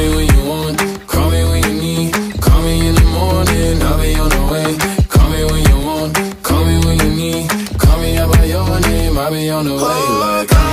me when you want, call me when you need. Call me in the morning, I'll be on the way. Call me when you want, call me when you need. Call me out by your name, I'll be on the way. Oh, like